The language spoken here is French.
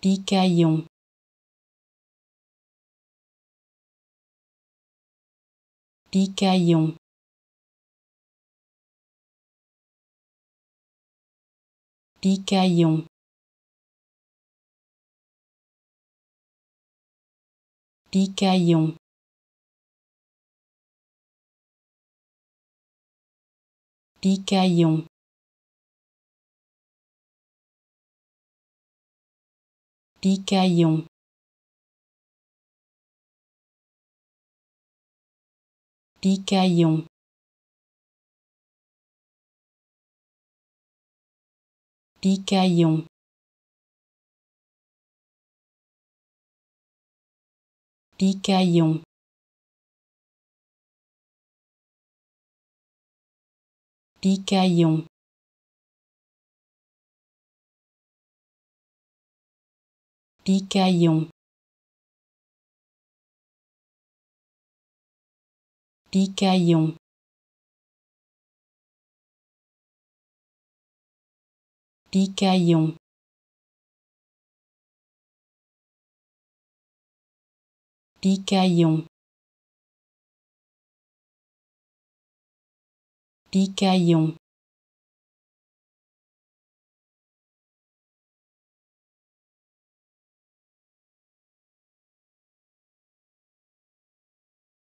Picaillon. Picaillon. Picaillon. Picaillon. Picaillon Picaillon. Picaillon. Picaillon. Picaillon. Picaillon Picaillon. Picaillon. Picaillon. Picaillon. Picaillon